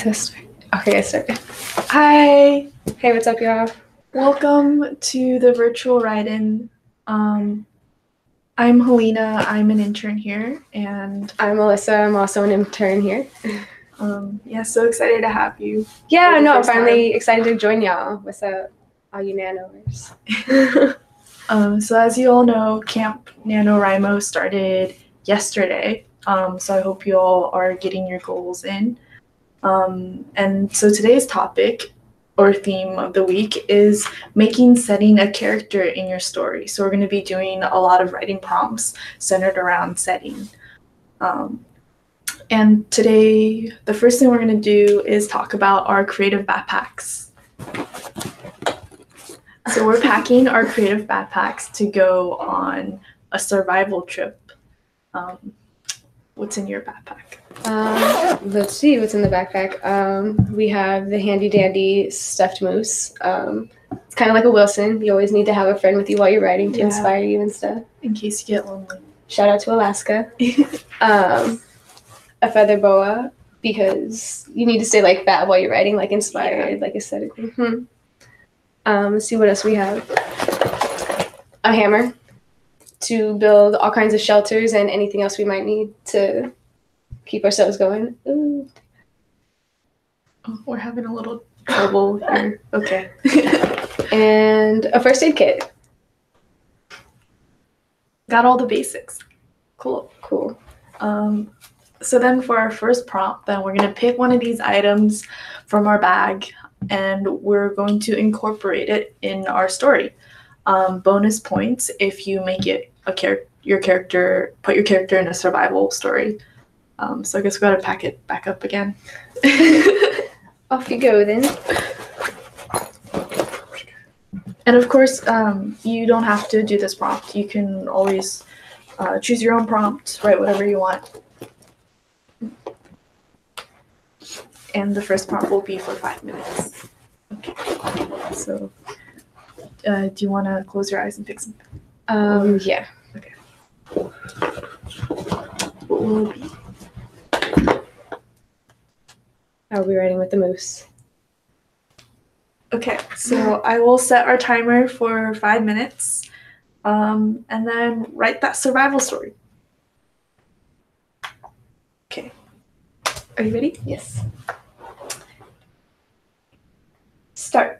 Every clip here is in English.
so start. Okay, I started. Hi, Hey, what's up, y'all? welcome to the virtual write-in. Um, I'm Helena. I'm an intern here, and I'm Melissa. I'm also an intern here. um, yeah, so excited to have you. Yeah, no, I'm finally excited to join y'all. What's up, all you nanos? Um, so as you all know, Camp NaNoWriMo started yesterday. Um, so I hope you all are getting your goals in. Um, and so today's topic or theme of the week is making setting a character in your story. So we're going to be doing a lot of writing prompts centered around setting. Um, and today, the first thing we're going to do is talk about our creative backpacks. So we're packing our creative backpacks to go on a survival trip. Um, what's in your backpack? Um, let's see what's in the backpack. Um, we have the handy dandy stuffed moose. Um, it's kind of like a Wilson. You always need to have a friend with you while you're writing to Yeah. inspire you and stuff. In case you get lonely. Shout out to Alaska. um, a feather boa because you need to stay like that while you're writing, like inspired, like aesthetically. Hmm. Um, let's see what else we have. A hammer to build all kinds of shelters and anything else we might need to keep ourselves going. Ooh. Oh, we're having a little trouble here. Okay. And a first aid kit. Got all the basics. Cool. Cool. Um, so then for our first prompt, then we're gonna pick one of these items from our bag and we're going to incorporate it in our story. Um, bonus points if you make it a char- your character put your character in a survival story. Um, so I guess we gotta pack it back up again. Off you go then. And of course, um, you don't have to do this prompt. You can always uh, choose your own prompt, write whatever you want. And the first prompt will be for five minutes. Okay. So, uh, do you want to close your eyes and pick some? Um, yeah. What will it be? I'll be writing with the moose. Okay, so I will set our timer for five minutes, um, and then write that survival story. Okay. Are you ready? Yes. Start.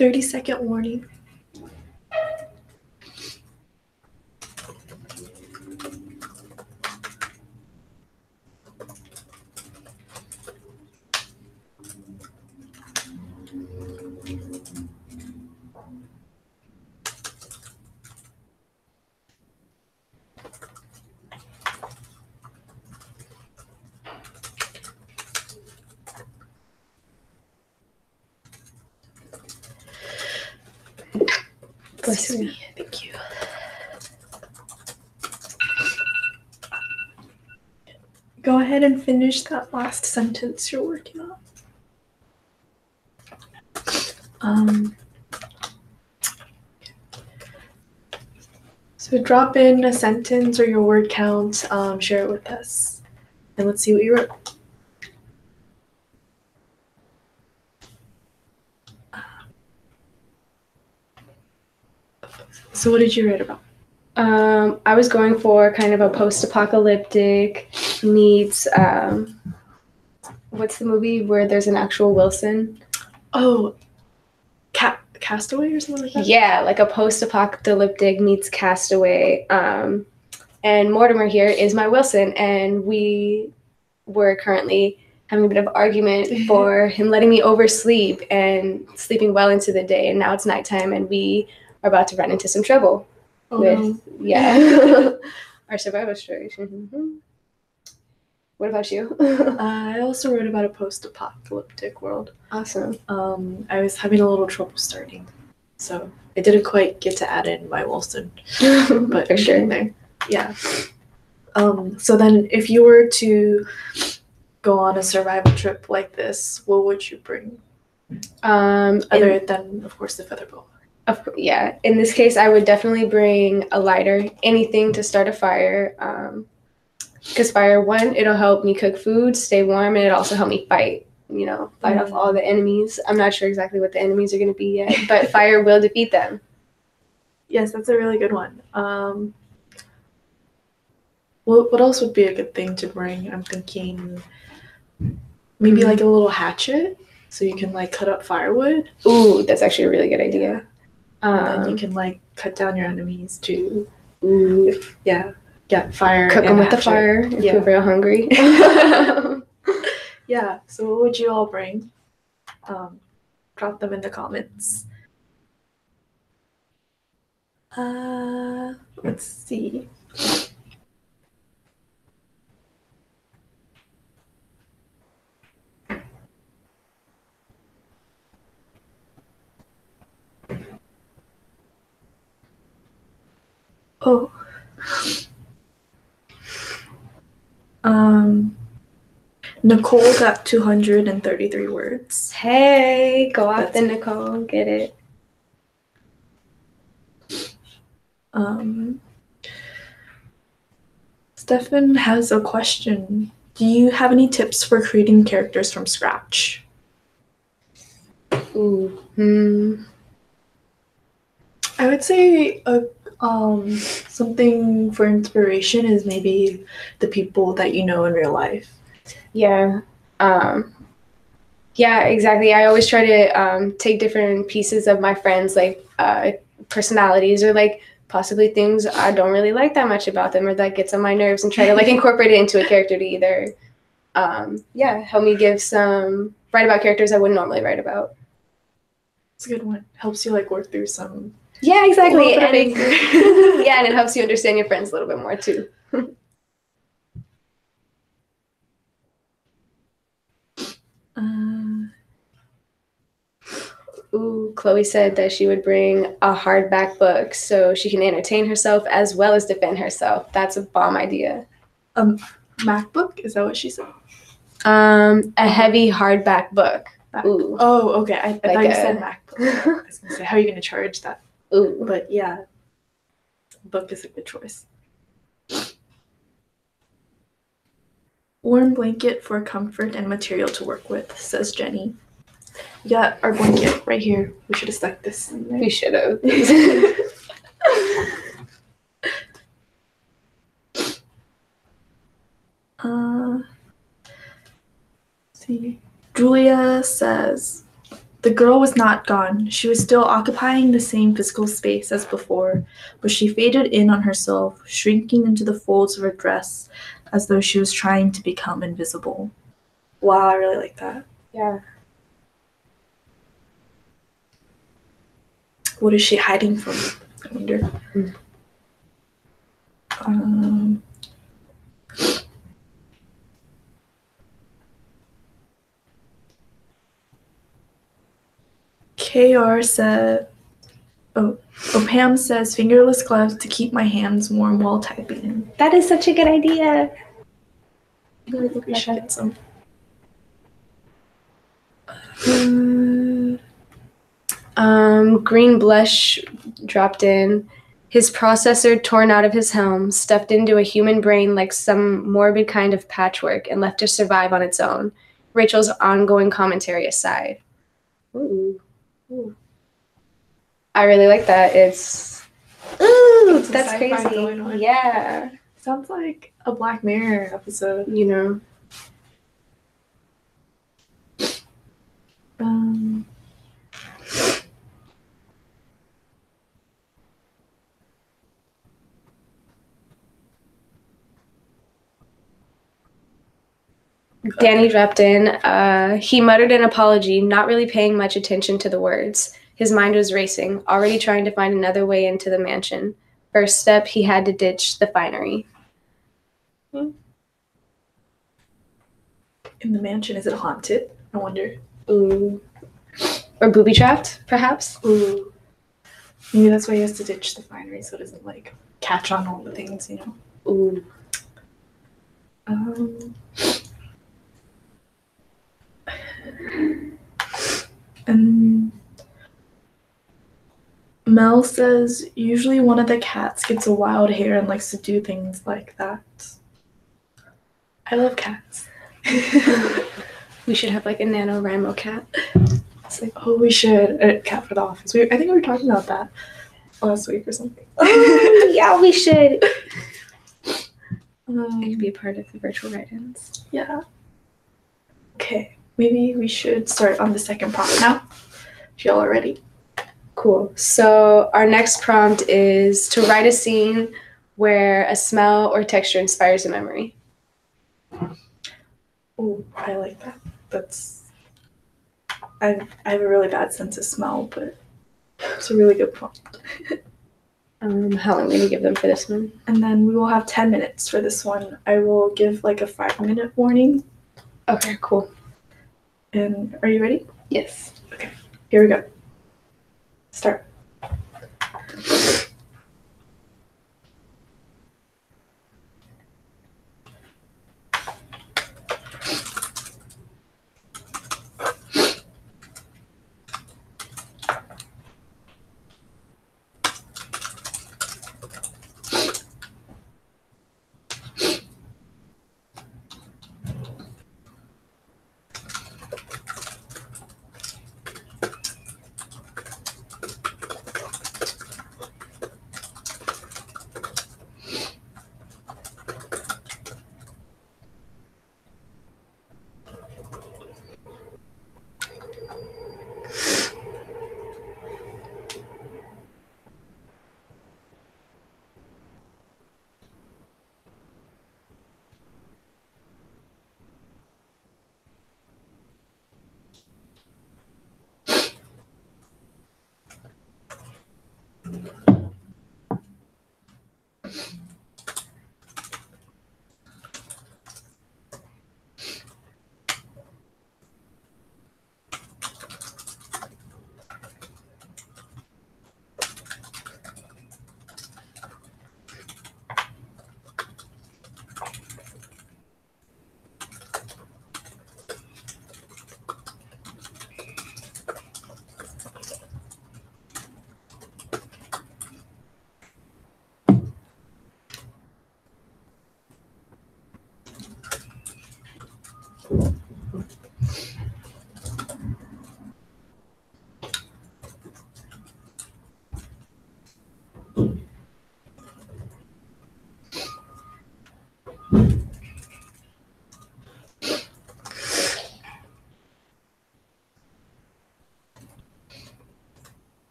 30 second warning. Bless you. Thank you. Go ahead and finish that last sentence you're working on. Um, so drop in a sentence or your word count, um, share it with us, and let's see what you wrote. So, what did you write about? Um, I was going for kind of a post-apocalyptic meets um, what's the movie where there's an actual Wilson? Oh, cat castaway or something like that. Yeah, like a post-apocalyptic meets Castaway. Um, and Mortimer here is my Wilson, and we were currently having a bit of argument for him letting me oversleep and sleeping well into the day. And now it's nighttime, and we are about to run into some trouble Oh, with no. yeah our survival situation. Mhm. What about you? I also wrote about a post-apocalyptic world. awesome. Um, I was having a little trouble starting, so I didn't quite get to add in my Wilson, but For I'm sure. there. Yeah. Um, so then, if you were to go on a survival trip like this, what would you bring? Um, Other and- than, of course, the feather boa. Of, yeah, in this case, I would definitely bring a lighter, anything to start a fire. Um, because fire, one, it'll help me cook food, stay warm, and it also help me fight. You know, fight off Mm. all the enemies. I'm not sure exactly what the enemies are going to be yet, but fire will defeat them. Yes, that's a really good one. Um, what what else would be a good thing to bring? I'm thinking maybe like a little hatchet, so you can like cut up firewood, Ooh, that's actually a really good idea. and then you Um, can like cut down your enemies too. ooh, yeah get fire. cook them with the fire if Yeah. you're real hungry. Yeah. So what would you all bring? Um, drop them in the comments. Uh, let's see. Oh. Um, Nicole got 233 words. hey, go off the Nicole, get it. Um, Stefan has a question. Do you have any tips for creating characters from scratch? Ooh, hmm. I would say a, um, something for inspiration is maybe the people that you know in real life. Yeah. Um yeah, exactly. I always try to um take different pieces of my friends like uh personalities or like possibly things I don't really like that much about them or that gets on my nerves and try to like incorporate it into a character to either um yeah, help me give some write about characters I wouldn't normally write about. It's a good one. Helps you like work through some. Yeah, exactly. little bit of And yeah, and it helps you understand your friends a little bit more too. Uh, Ooh, Chloe said that she would bring a hardback book so she can entertain herself as well as defend herself. That's a bomb idea. A MacBook? Is that what she said? Um, a heavy hardback book. Mac- Ooh. Oh, okay. I, I Like thought you a- said MacBook. I was gonna say, how are you gonna charge that? Ooh. But yeah, book is a good choice. Warm blanket for comfort and material to work with, says Jenny. We got our blanket right here. We should have stuck this in there. We should have. Uh, see. Julia says, The girl was not gone. She was still occupying the same physical space as before, but she faded in on herself, shrinking into the folds of her dress as though she was trying to become invisible. Wow, I really like that. Yeah. What is she hiding from? I wonder. Mm. Um, KR said, oh, oh, Pam says fingerless gloves to keep my hands warm while typing. That is such a good idea. I think we should get some. Um, green blush dropped in. His processor torn out of his helm, stuffed into a human brain like some morbid kind of patchwork, and left to survive on its own. Rachel's ongoing commentary aside. Ooh. Ooh. I really like that. It's ooh, that's crazy. Yeah, Sounds like a Black Mirror episode. you know. Um, Danny dropped in. Uh, he muttered an apology, not really paying much attention to the words. His mind was racing, already trying to find another way into the mansion. First step, he had to ditch the finery. in the mansion, is it haunted? I wonder. Ooh. Or booby trapped, perhaps? Ooh. Maybe that's why he has to ditch the finery so it doesn't like catch on all the things, you know. Ooh. Um, and Mel says usually one of the cats gets a wild hair and likes to do things like that. I love cats. We should have like a NaNoWriMo cat. It's like, oh, we should a cat for the office. We, I think we were talking about that last week or something. Oh, yeah, we should. Um, could be a part of the virtual write-ins. Yeah. Okay, maybe we should start on the second prompt now. If y'all are ready. Cool. So our next prompt is to write a scene where a smell or texture inspires a memory. Oh, I like that. That's. I I have a really bad sense of smell, but it's a really good prompt. Um, how long are we give them for this one? And then we will have ten minutes for this one. I will give like a five minute warning. Okay, cool. And are you ready? Yes. Okay, here we go. Start.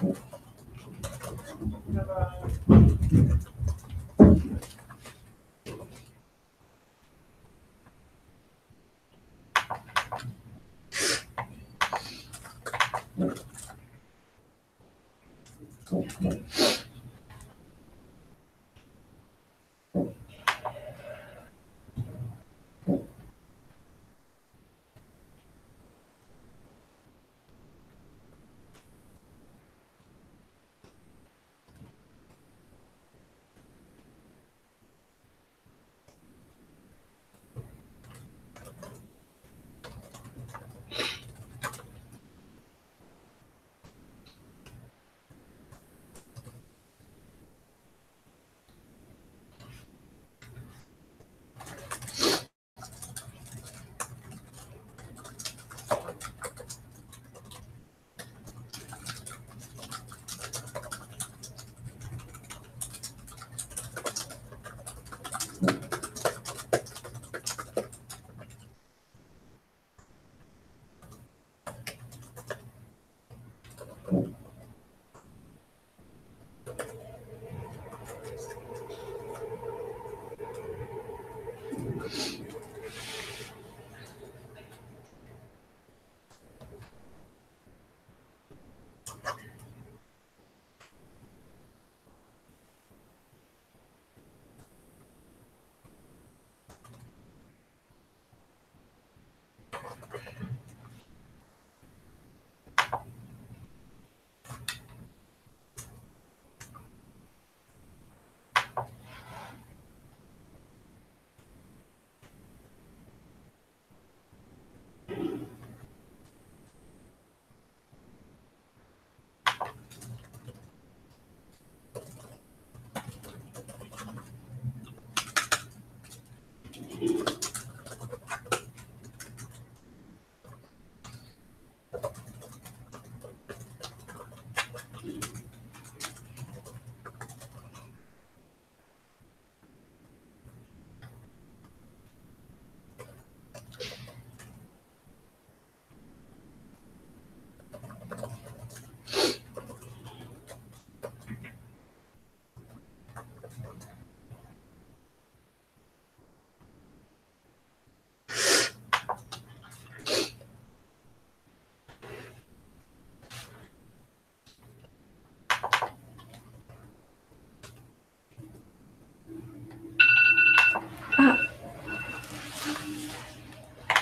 バイバイ。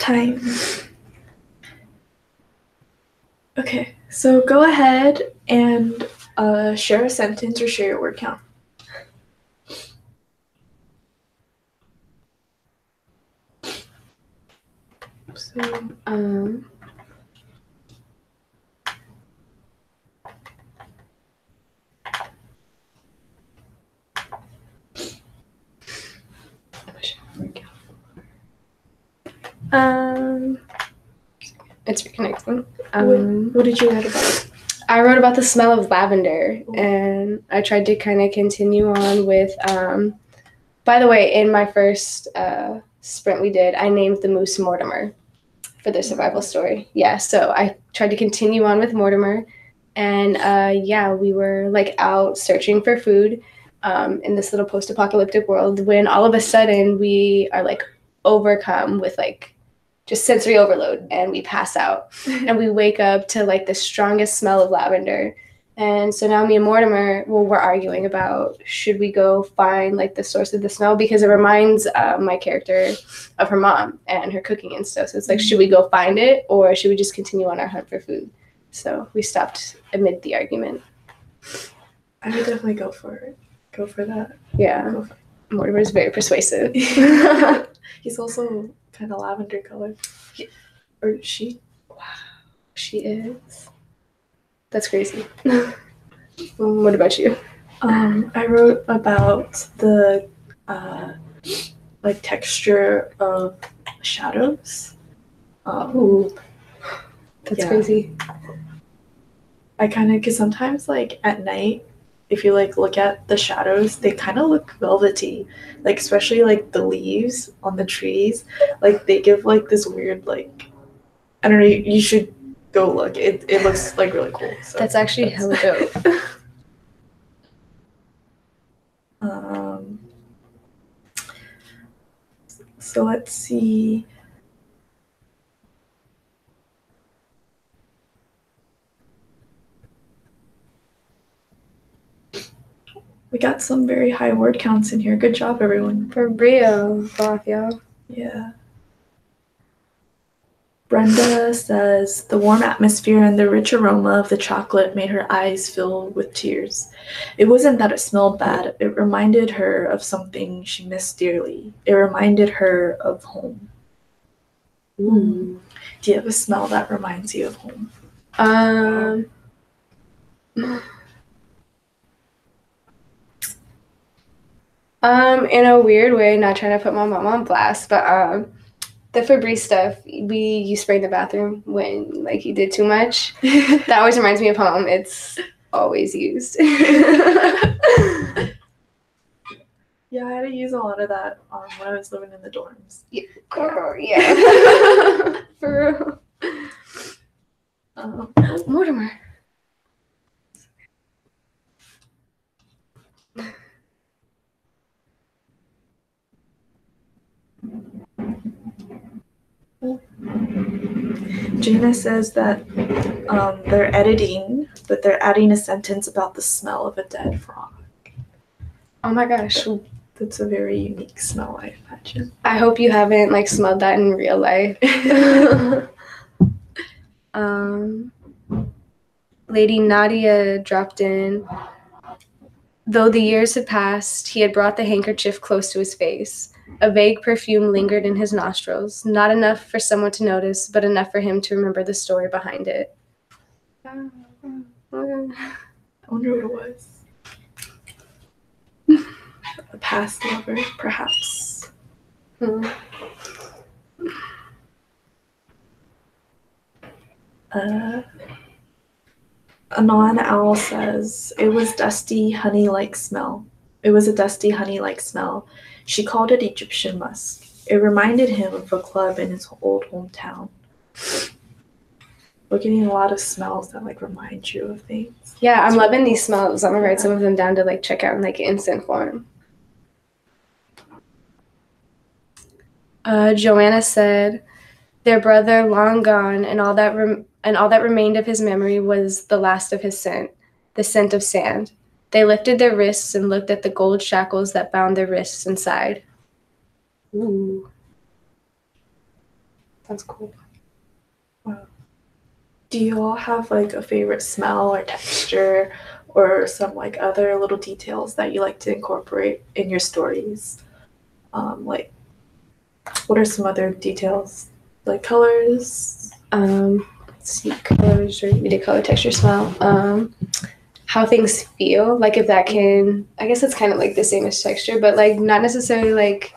Time. Okay, so go ahead and uh, share a sentence or share your word count. So, um, um, it's reconnecting. Um, What did you write about? I wrote about the smell of lavender, and I tried to kind of continue on with. Um, by the way, in my first uh, sprint we did, I named the moose Mortimer for the survival story. Yeah, so I tried to continue on with Mortimer, and uh, yeah, we were like out searching for food um, in this little post-apocalyptic world when all of a sudden we are like overcome with like just sensory overload and we pass out and we wake up to like the strongest smell of lavender. And so now me and Mortimer, well, we're arguing about should we go find like the source of the smell because it reminds uh, my character of her mom and her cooking and stuff. So it's like, should we go find it or should we just continue on our hunt for food? So we stopped amid the argument. I would definitely go for it. Go for that. Yeah, Go for Mortimer is very persuasive. He's also kind of lavender color. Or she. Wow, she is. That's crazy. what about you? Um, I wrote about the uh, like texture of shadows. Um, Ooh, that's Yeah. crazy. I kind of because sometimes like at night, if you like look at the shadows, they kind of look velvety. Like especially like the leaves on the trees, like they give like this weird like I don't know. You, you should go look. It it looks like really cool. So That's actually hella dope. Um, so let's see. We got some very high word counts in here. Good job, everyone. For real, off, y'all. Yeah. Brenda says the warm atmosphere and the rich aroma of the chocolate made her eyes fill with tears. It wasn't that it smelled bad, it reminded her of something she missed dearly. It reminded her of home. Ooh. Do you have a smell that reminds you of home? Um. Um, in a weird way, not trying to put my mom on blast, but um, the Febreze stuff we you spray the bathroom when like you did too much. That always reminds me of home. It's always used. Yeah, I had to use a lot of that um, when I was living in the dorms. Yeah, Girl, yeah. For real. Um, Mortimer. Jana says that um, they're editing, but they're adding a sentence about the smell of a dead frog. Oh my gosh. That's a very unique smell, I imagine. I hope you haven't like smelled that in real life. um, Lady Nadia dropped in. Though the years had passed, he had brought the handkerchief close to his face. A vague perfume lingered in his nostrils, not enough for someone to notice, but enough for him to remember the story behind it. I wonder what it was. a past lover, perhaps. Hmm. Uh, Anon Owl says it was dusty honey like smell. It was a dusty honey like smell. She called it Egyptian musk. It reminded him of a club in his old hometown. We're getting a lot of smells that like remind you of things. Yeah, I'm loving these smells. I'm gonna write some of them down to like check out in like instant form. Uh, Joanna said, "Their brother long gone, and all that rem- and all that remained of his memory was the last of his scent, the scent of sand. They lifted their wrists and looked at the gold shackles that bound their wrists and sighed. Ooh, That's cool. Do you all have like a favorite smell or texture or some like other little details that you like to incorporate in your stories? Um, like, what are some other details? Like colors? Um, let's see, colors, or we did color, texture, smell. Um, how things feel, like if that can, I guess it's kind of like the same as texture, but like not necessarily like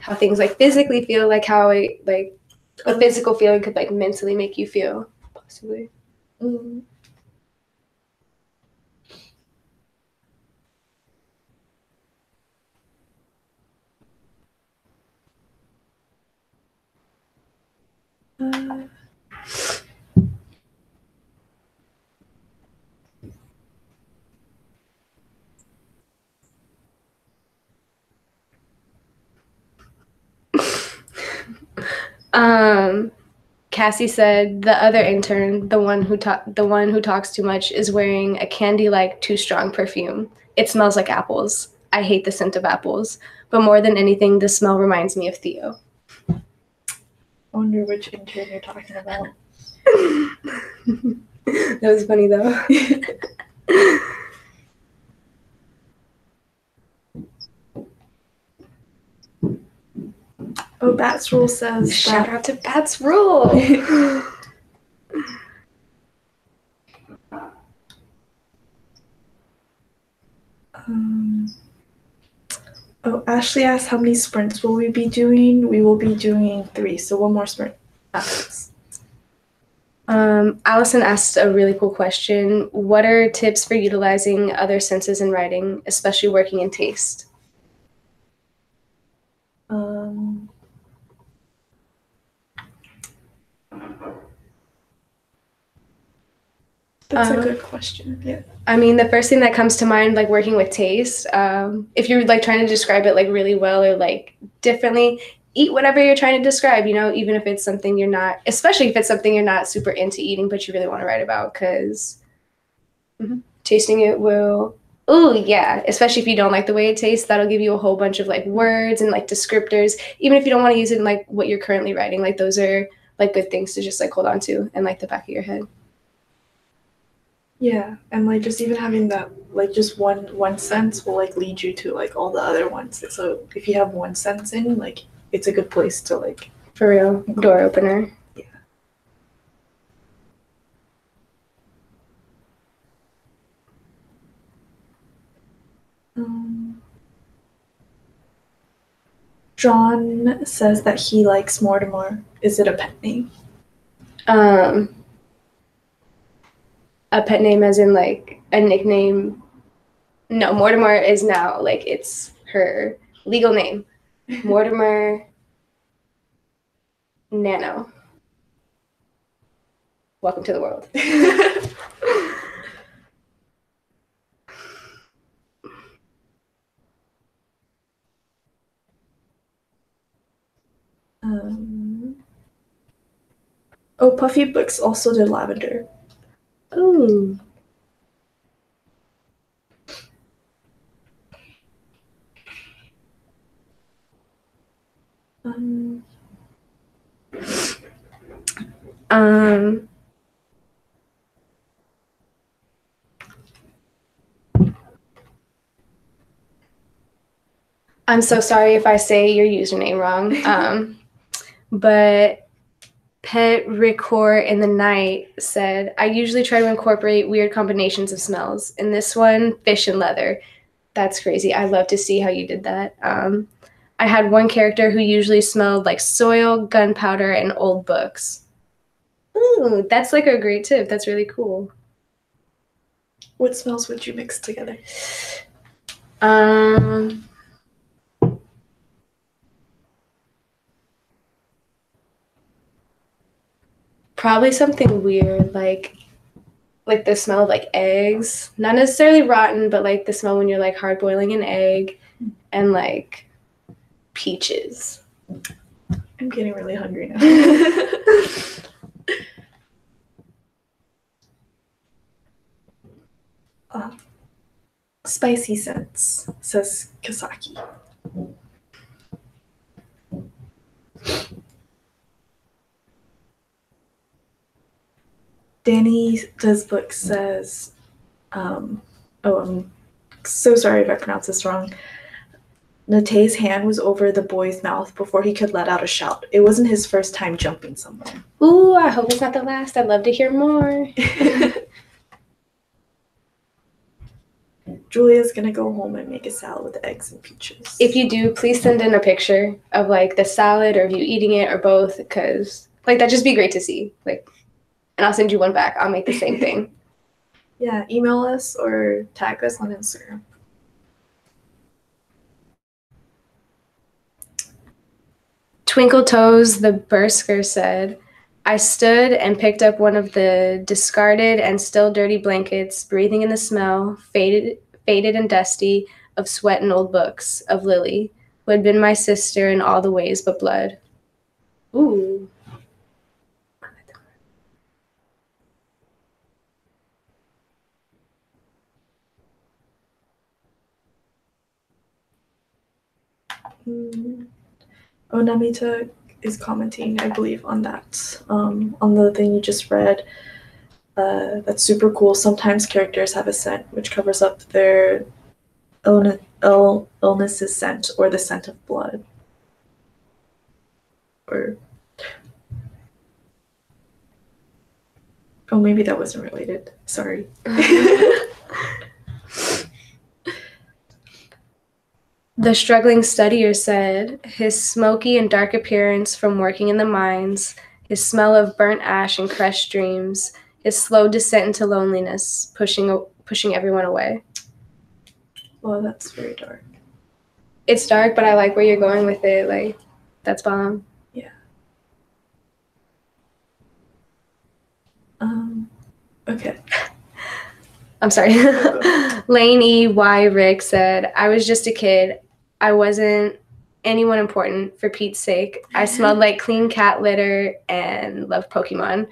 how things like physically feel, like how it, like a physical feeling could like mentally make you feel, possibly. Mm. Uh, Um, Cassie said the other intern, the one who ta- the one who talks too much, is wearing a candy-like too strong perfume. It smells like apples. I hate the scent of apples, but more than anything, the smell reminds me of Theo. I wonder which intern you're talking about. that was funny though. Oh, Bats Rule says Shout that out to Bats Rule. Um, oh, Ashley asked how many sprints will we be doing? We will be doing three, so one more sprint. Um, Allison asked a really cool question. What are tips for utilizing other senses in writing, especially working in taste? Um, that's Um, a good question. Yeah. I mean, the first thing that comes to mind, like working with taste, um, if you're like trying to describe it like really well or like differently, eat whatever you're trying to describe, you know, even if it's something you're not, especially if it's something you're not super into eating, but you really want to write about, because tasting it will, oh, yeah, especially if you don't like the way it tastes, that'll give you a whole bunch of like words and like descriptors, even if you don't want to use it in like what you're currently writing, like those are like good things to just like hold on to and like the back of your head. Yeah, and like just even having that like just one one sense will like lead you to like all the other ones. So if you have one sense in, like it's a good place to like For real, door opener. Um, John says that he likes Mortimer. Is it a pet name? Um, a pet name, as in like a nickname. No, Mortimer is now like it's her legal name. Mortimer Nano. Welcome to the world. Um, oh, Puffy Books also did lavender. Ooh. Um, Um. I'm so sorry if I say your username wrong. Um, but Pet Record in the Night said, I usually try to incorporate weird combinations of smells. In this one, fish and leather. That's crazy. I love to see how you did that. Um, I had one character who usually smelled like soil, gunpowder, and old books. Ooh, that's like a great tip. That's really cool. what smells would you mix together? Um, probably something weird, like like the smell of like eggs. Not necessarily rotten, but like the smell when you're like hard boiling an egg and like peaches. I'm getting really hungry now. Uh, spicy scents, says Kasaki. Danny Does Book says, um, oh, I'm so sorry if I pronounce this wrong. Nate's hand was over the boy's mouth before he could let out a shout. It wasn't his first time jumping someone. Ooh, I hope it's not the last. I'd love to hear more. Julia's gonna go home and make a salad with eggs and peaches. If you do, please send in a picture of like the salad or of you eating it or both, because like that'd just be great to see. Like, and I'll send you one back. I'll make the same thing. yeah, email us or tag us on Instagram. Twinkle Toes the Bursker said, I stood and picked up one of the discarded and still dirty blankets, breathing in the smell, faded, faded and dusty, of sweat and old books, of Lily, who had been my sister in all the ways but blood. Ooh. Oh, is commenting, I believe, on that, um, on the thing you just read. Uh, that's super cool. Sometimes characters have a scent which covers up their illness, Ill, illness's scent or the scent of blood. Or oh, maybe that wasn't related. Sorry. The struggling studier said, his smoky and dark appearance from working in the mines, his smell of burnt ash and crushed dreams, his slow descent into loneliness, pushing pushing everyone away. well, that's very dark. It's dark, but I like where you're going with it. Like, that's bomb. Yeah. Um, okay. I'm sorry. Lane E. Y. Rick said, I was just a kid. I wasn't anyone important for Pete's sake. I smelled like clean cat litter and loved Pokemon.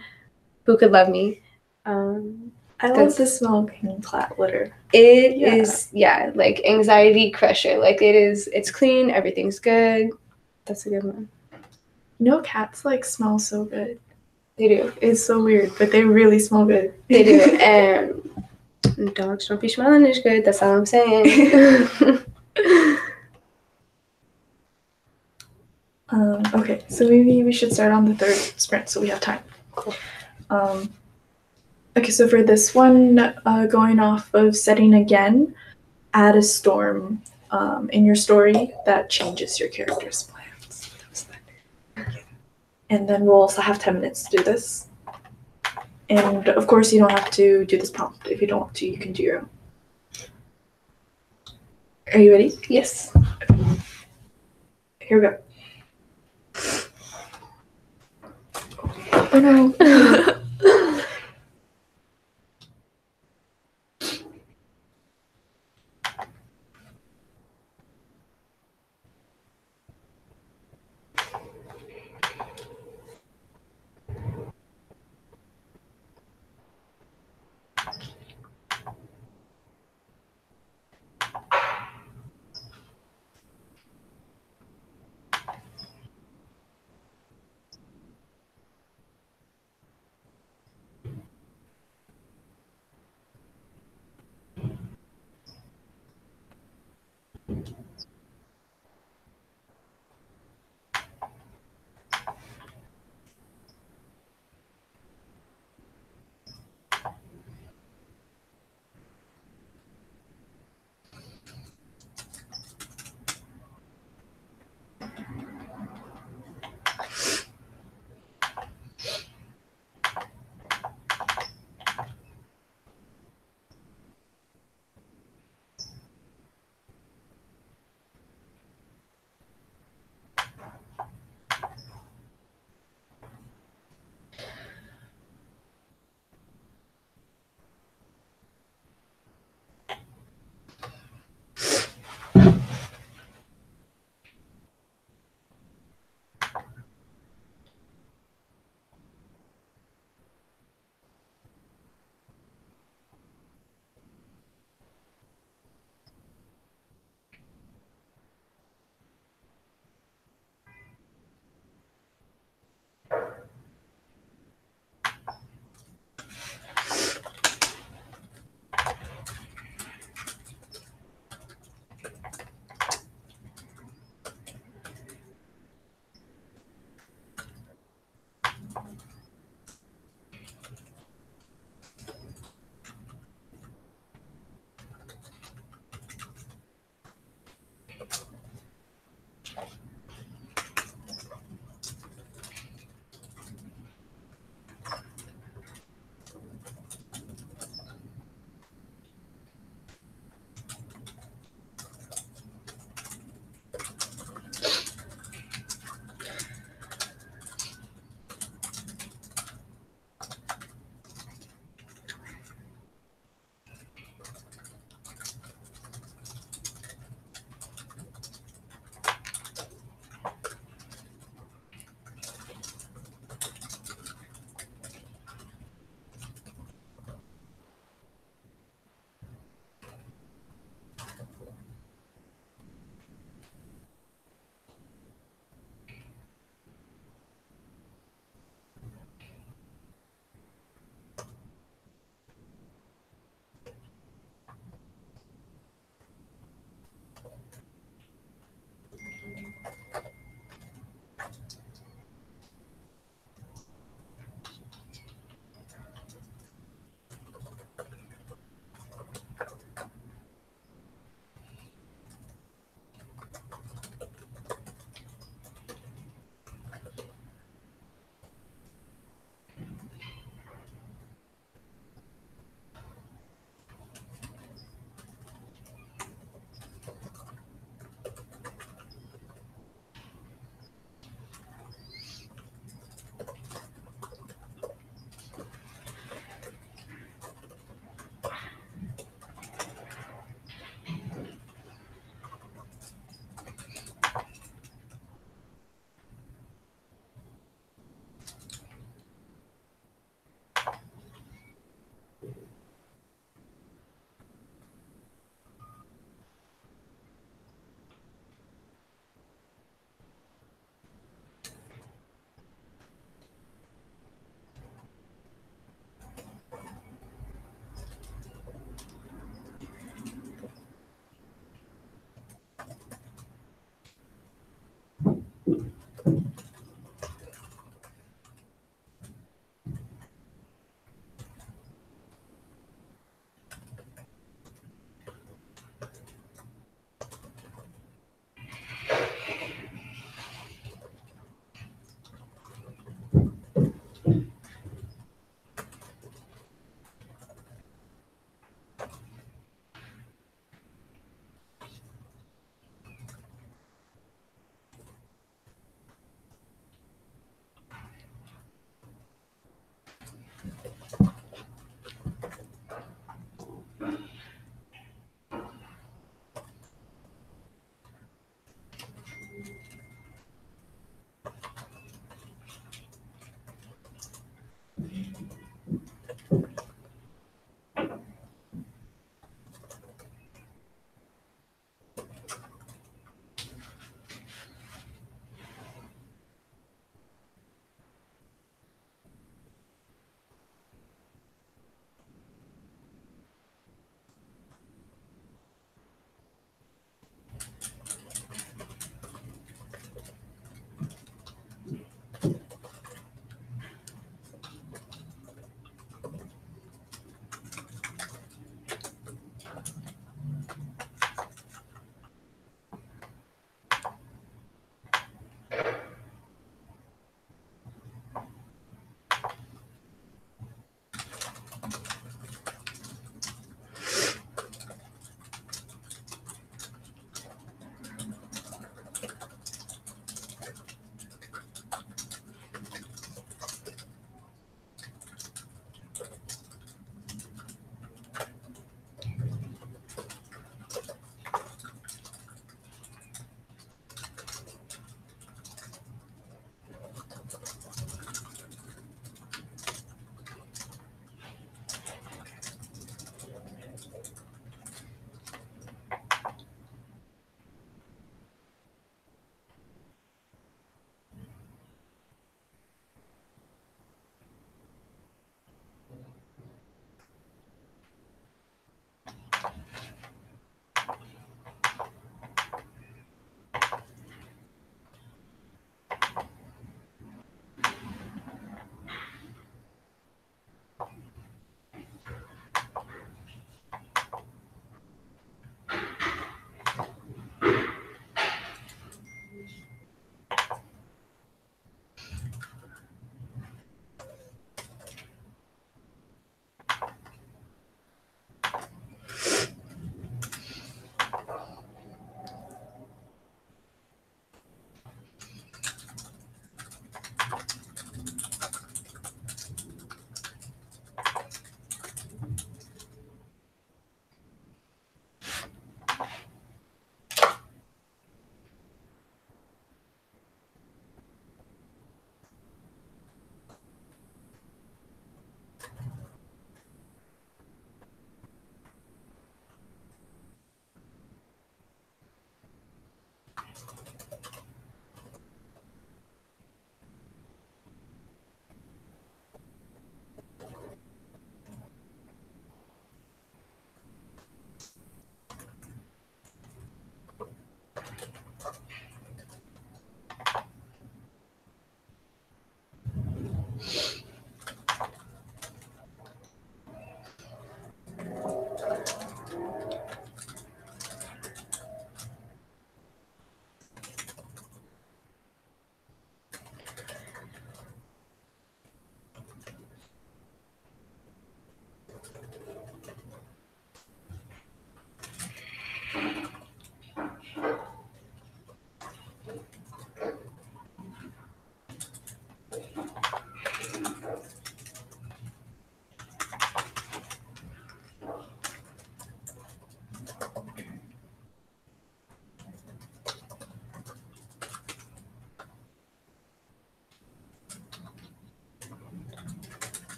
Who could love me? Um, I love the smell of clean cat litter. It Yeah. is, yeah. like anxiety crusher. Like it is, it's clean, everything's good. That's a good one. You know, cats like smell so good. They do. It's so weird, but they really smell good. They do. and dogs don't be smelling as good. That's all I'm saying. Um, okay, so maybe we should start on the third sprint so we have time. Cool. Um, okay, so for this one, uh, going off of setting again, add a storm um, in your story that changes your character's plans. And then we'll also have 10 minutes to do this. And of course, you don't have to do this prompt. If you don't want to, you can do your own. Are you ready? yes. Here we go. Oh no.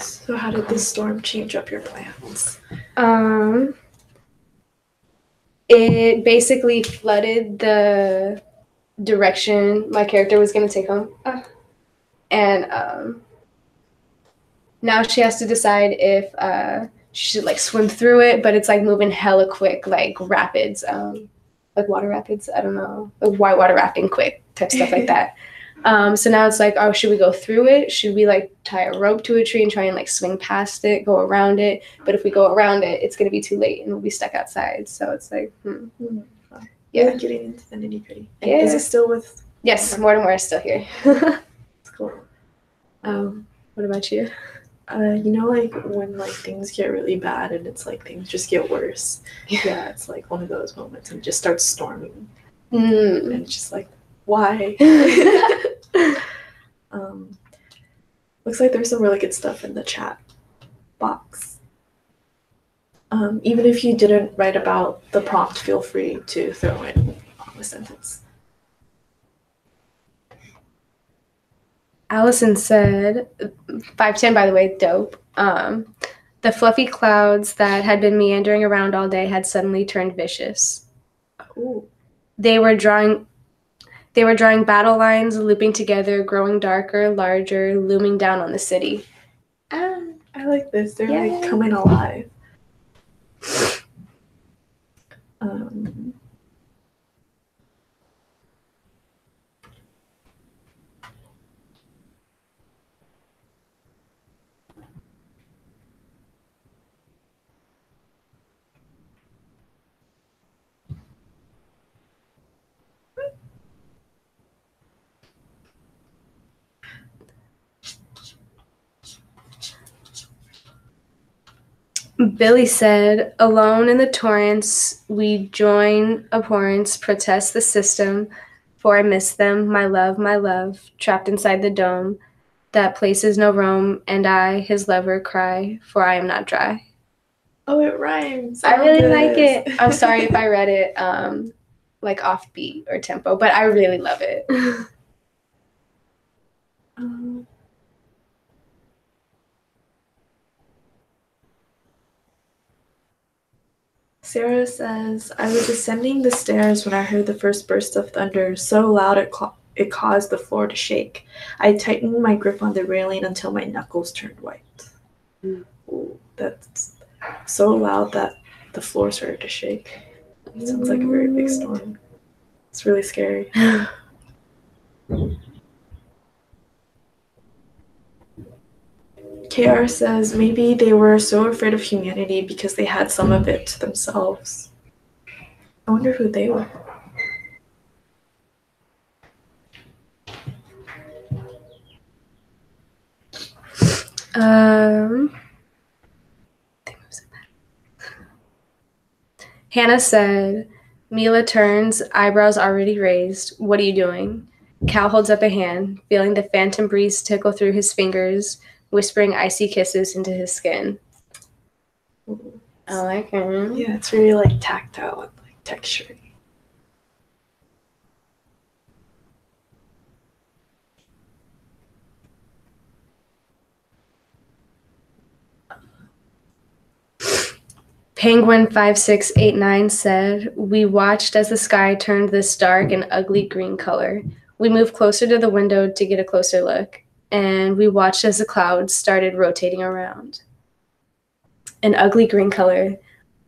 So, how did the storm change up your plans? Um, it basically flooded the direction my character was gonna take home, uh, and um, now she has to decide if uh, she should like swim through it, but it's like moving hella quick, like rapids, um, like water rapids. I don't know, like whitewater rafting, quick type stuff like that. Um, so now it's like, oh, should we go through it? Should we like tie a rope to a tree and try and like swing past it, go around it? But if we go around it, it's gonna be too late and we'll be stuck outside. So it's like, hmm. Yeah, yeah, getting into the nitty gritty. Yeah. Is it still with? yes, Mortimer is still here. It's cool. um, what about you? Uh, you know, like when like things get really bad and it's like things just get worse. Yeah. Yeah, it's like one of those moments and it just starts storming Mm. and it's just like, why? um, looks like there's some really good stuff in the chat box. Um, even if you didn't write about the prompt, feel free to throw in a sentence. Allison said, 510, by the way, dope. Um, the fluffy clouds that had been meandering around all day had suddenly turned vicious. Ooh. They were drawing. They were drawing battle lines, looping together, growing darker, larger, looming down on the city. Ah, I like this. They're Yay. like coming alive. Um, Billy said, Alone in the torrents, we join abhorrence, protest the system, for I miss them, my love, my love, trapped inside the dome, that places no roam, and I, his lover, cry, for I am not dry. oh, it rhymes. I love really like it. I'm sorry if I read it um like off beat or tempo, but I really love it. Um, Sarah says, I was ascending the stairs when I heard the first burst of thunder, so loud it, ca- it caused the floor to shake. I tightened my grip on the railing until my knuckles turned white. Mm. Ooh, that's so loud that the floor started to shake. It sounds like a very big storm. It's really scary. KR says maybe they were so afraid of humanity because they had some of it to themselves. I wonder who they were. Um, Hannah said, Mila turns, eyebrows already raised. What are you doing? Cal holds up a hand, feeling the phantom breeze tickle through his fingers, whispering icy kisses into his skin. I like him. Yeah, it's very like tactile and like texture. Penguin5689 said, We watched as the sky turned this dark and ugly green color. We moved closer to the window to get a closer look, and we watched as the clouds started rotating around. An ugly green color.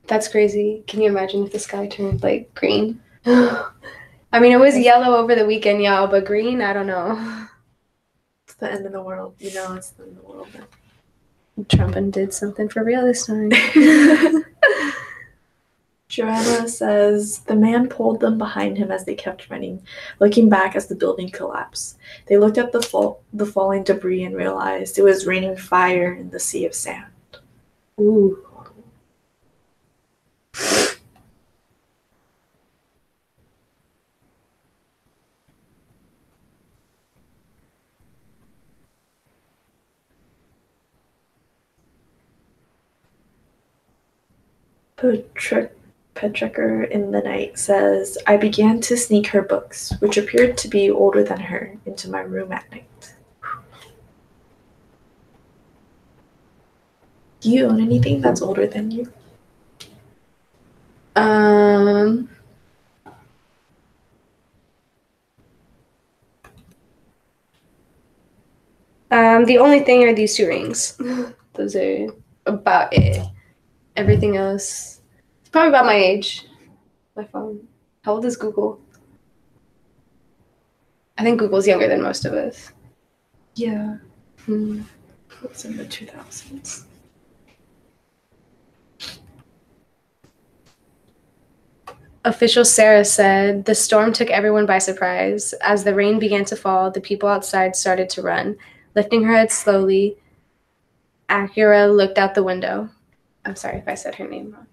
That's crazy. Can you imagine if the sky turned like green? I mean, it was yellow over the weekend, y'all, but green, I don't know. It's the end of the world. You know, it's the end of the world. Trump did something for real this time. Joanna says the man pulled them behind him as they kept running, looking back as the building collapsed. They looked at the fall, the falling debris and realized it was raining fire in the sea of sand. Ooh. Petra- Petrecker in the night says, I began to sneak her books, which appeared to be older than her, into my room at night. Do you own anything that's older than you? Um. Um, the only thing are these two rings. Those are about it. Everything else, probably about my age. My phone. How old is Google? I think Google's younger than most of us. Yeah, Hmm. it's in the 2000s. Official Sarah said the storm took everyone by surprise. As the rain began to fall, the people outside started to run. Lifting her head slowly, Acura looked out the window. I'm sorry if I said her name wrong.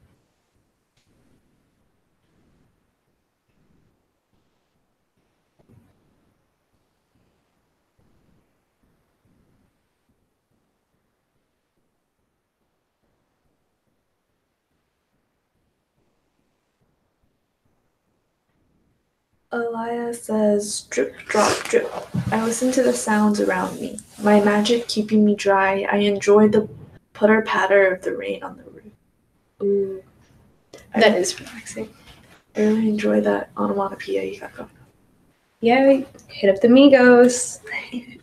Elia says, drip, drop, drip. I listen to the sounds around me. My magic keeping me dry. I enjoy the putter patter of the rain on the roof. Ooh, I, that is relaxing. I really enjoy that onomatopoeia you got going. on. Yeah, hit up the Migos.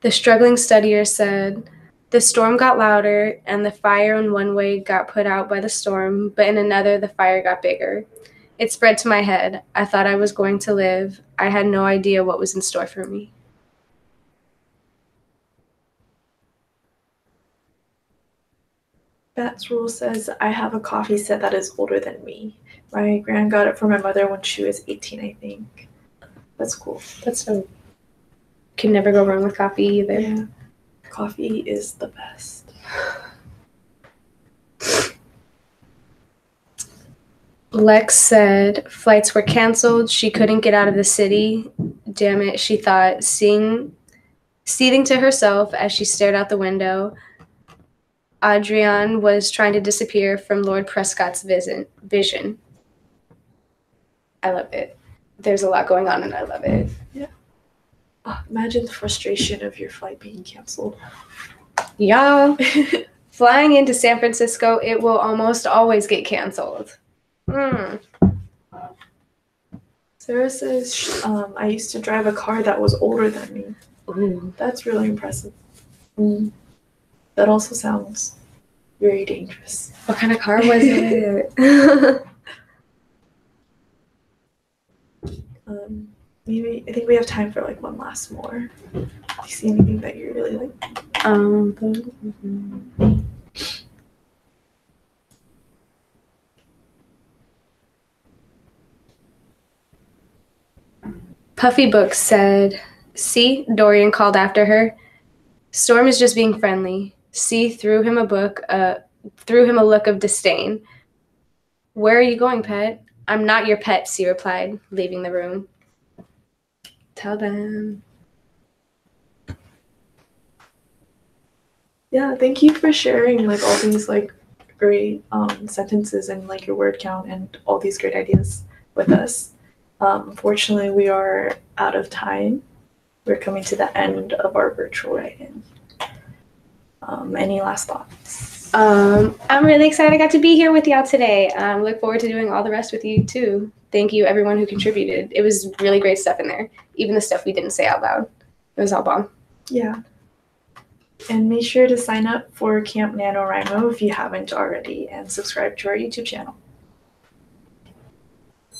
the struggling studier said, The storm got louder, and the fire in one way got put out by the storm, but in another, the fire got bigger. It spread to my head. I thought I was going to live. I had no idea what was in store for me. Bats Rule says, I have a coffee set that is older than me. My grand got it for my mother when she was 18, I think. That's cool. That's so. Can never go wrong with coffee either. Yeah. Coffee is the best. Lex said flights were canceled. She couldn't get out of the city. Damn it, she thought, seeing seething to herself as she stared out the window. Adrian was trying to disappear from Lord Prescott's vision. vision. I love it. There's a lot going on and I love it. Oh, imagine the frustration of your flight being canceled. Y'all, flying into San Francisco, it will almost always get canceled. Hmm. Sarah says, um, I used to drive a car that was older than me. Ooh. That's really impressive. Mm. That also sounds very dangerous. What kind of car was it? Um, maybe I think we have time for like one last more. Do you see anything that you really like? um, Puffy Books said, See, Dorian called after her. Storm is just being friendly. See threw him a book, uh, threw him a look of disdain. Where are you going, pet? I'm not your pet, C replied, leaving the room. Tell them. Yeah, thank you for sharing like all these like great um, sentences and like your word count and all these great ideas with us. Um, unfortunately, we are out of time. We're coming to the end of our virtual write-in. Um, any last thoughts? Um, I'm really excited I got to be here with y'all today. Um, look forward to doing all the rest with you too. Thank you everyone who contributed. It was really great stuff in there, even the stuff we didn't say out loud. It was all bomb. Yeah. And make sure to sign up for Camp NaNoWriMo if you haven't already and subscribe to our YouTube channel.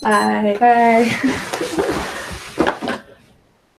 Bye. Bye.